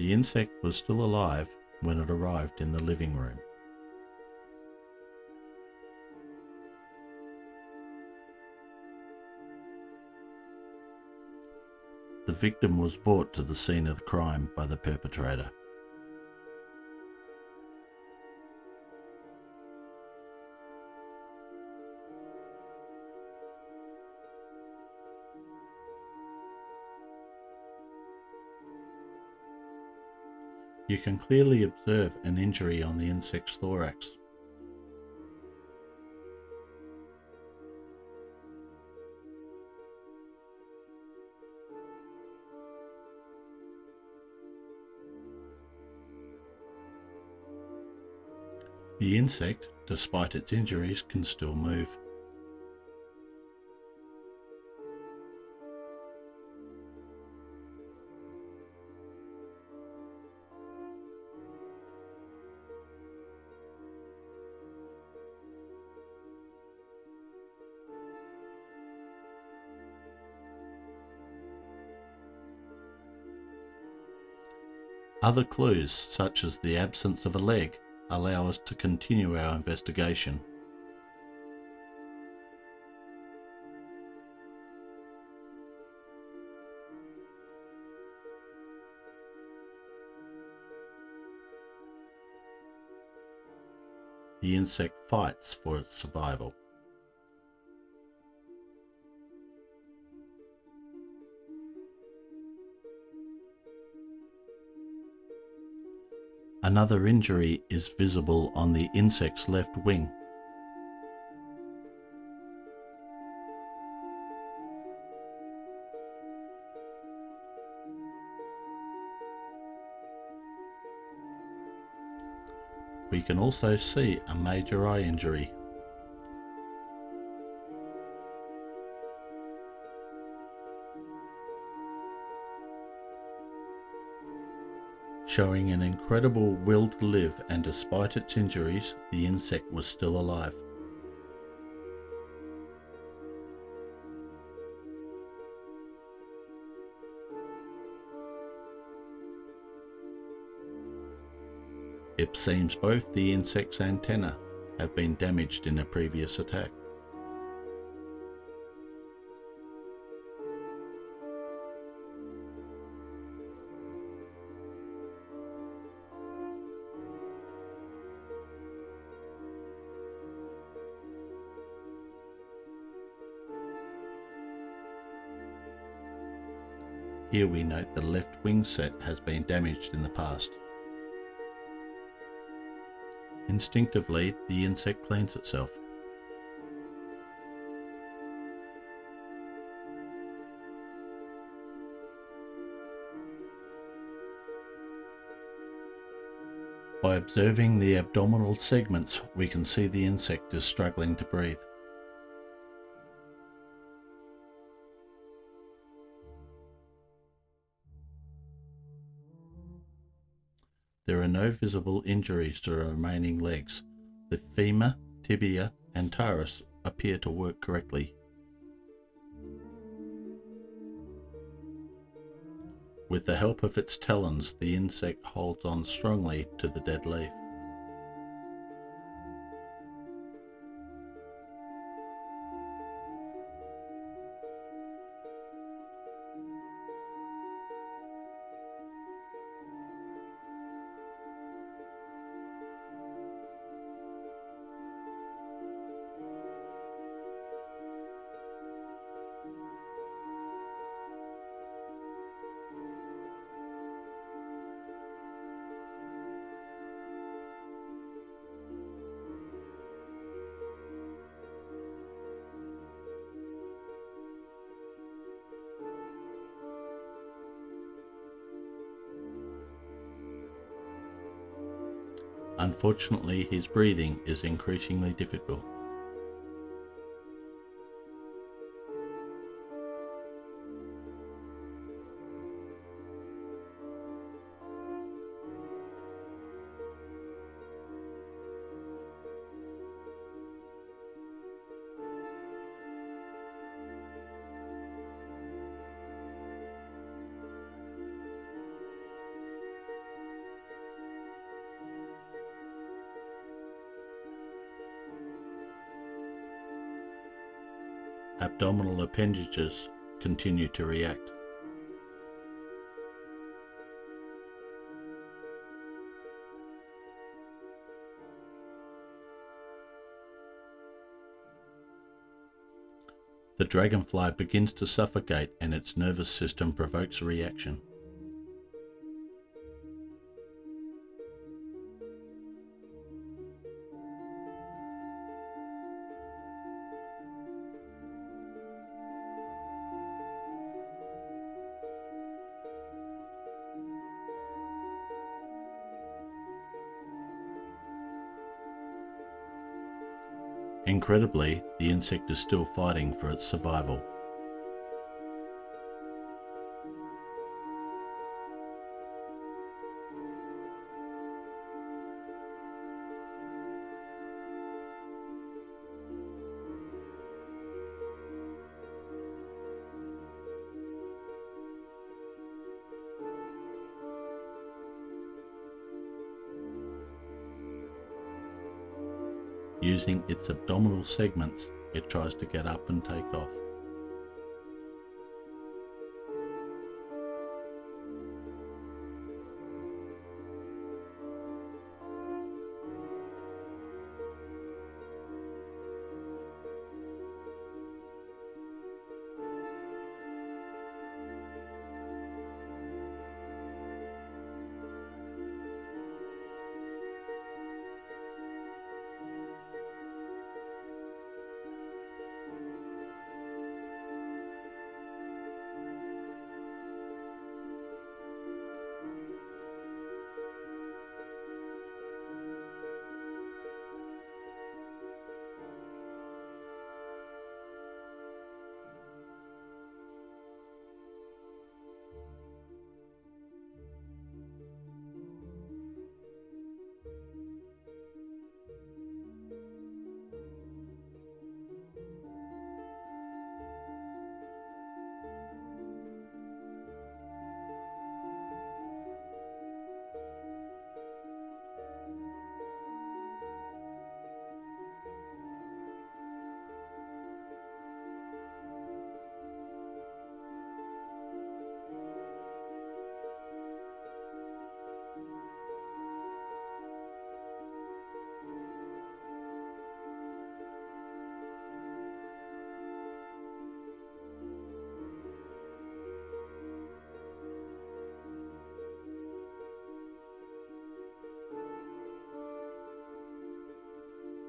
The insect was still alive when it arrived in the living room. The victim was brought to the scene of the crime by the perpetrator. You can clearly observe an injury on the insect's thorax. The insect, despite its injuries, can still move. Other clues, such as the absence of a leg, allow us to continue our investigation. The insect fights for its survival. Another injury is visible on the insect's left wing. We can also see a major eye injury showing an incredible will to live and despite its injuries, the insect was still alive. It seems both the insect's antenna have been damaged in a previous attack. Here we note the left wing set has been damaged in the past. Instinctively, the insect cleans itself. By observing the abdominal segments, we can see the insect is struggling to breathe. No visible injuries to the remaining legs. The femur, tibia and tarsus appear to work correctly. With the help of its talons, the insect holds on strongly to the dead leaf. Unfortunately, his breathing is increasingly difficult. Abdominal appendages continue to react. The dragonfly begins to suffocate and its nervous system provokes a reaction. Incredibly, the insect is still fighting for its survival. Using its abdominal segments, it tries to get up and take off.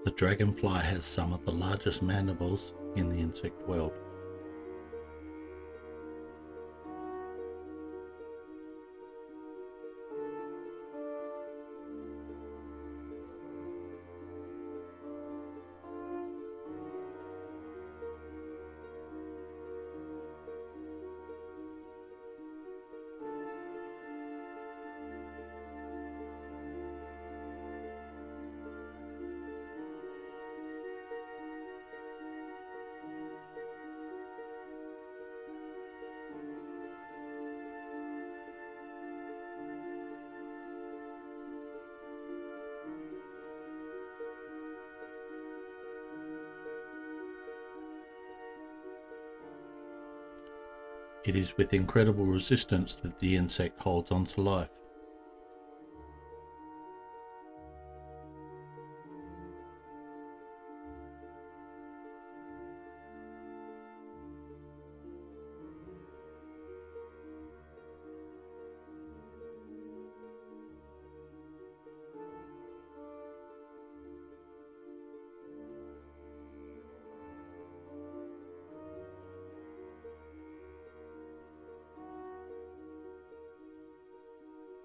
The dragonfly has some of the largest mandibles in the insect world. It is with incredible resistance that the insect holds on to life.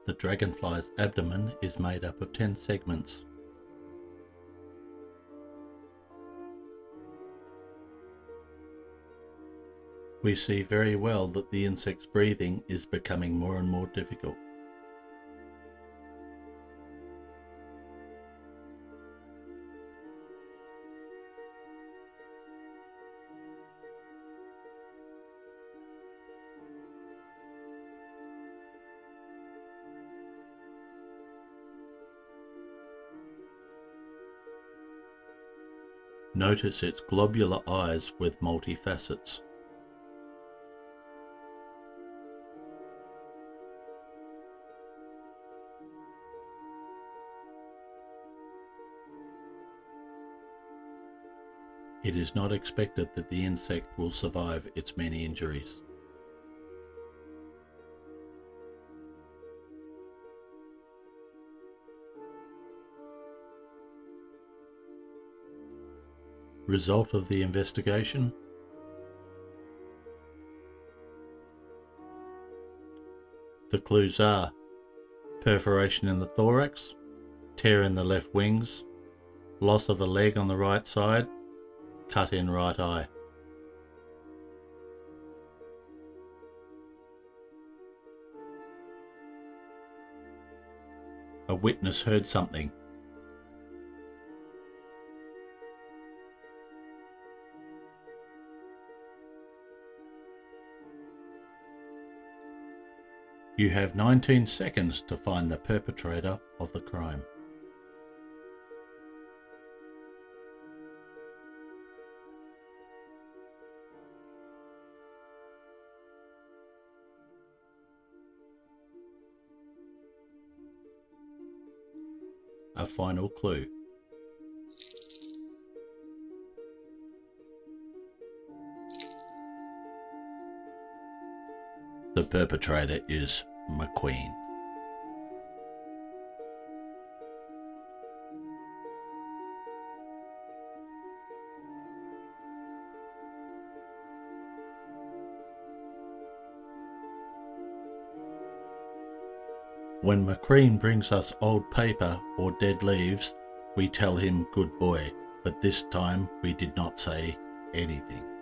The dragonfly's abdomen is made up of 10 segments. We see very well that the insect's breathing is becoming more and more difficult. Notice its globular eyes with multifacets. It is not expected that the insect will survive its many injuries. Result of the investigation? The clues are perforation in the thorax, tear in the left wings, loss of a leg on the right side, cut in right eye. A witness heard something You have 19 seconds to find the perpetrator of the crime. A final clue. Perpetrator is McQueen. When McQueen brings us old paper or dead leaves, we tell him good boy, but this time we did not say anything.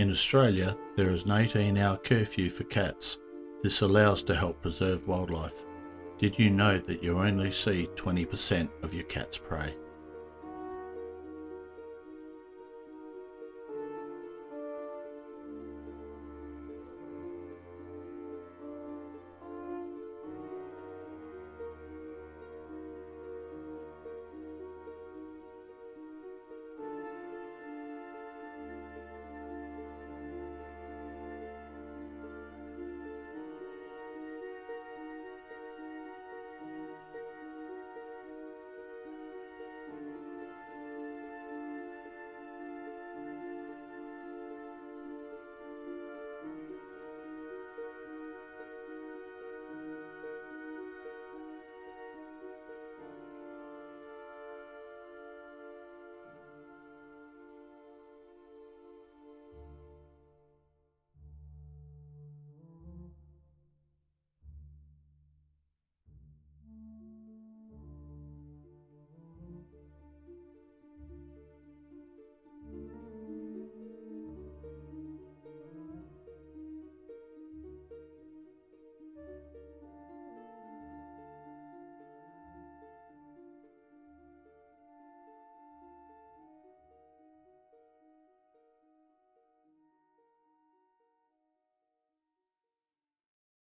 In Australia, there is an 18 hour curfew for cats. This allows to help preserve wildlife. Did you know that you only see 20% of your cat's prey?